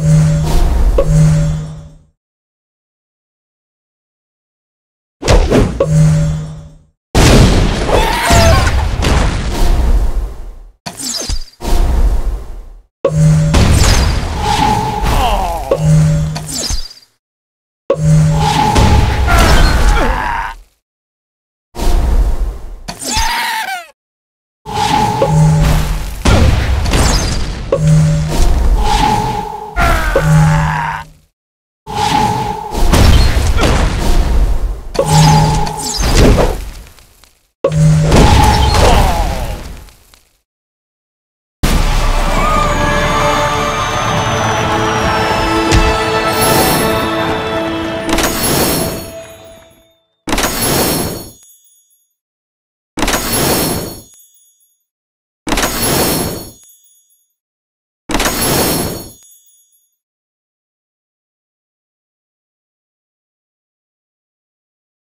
Oh.